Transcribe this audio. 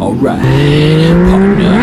Alright, partner.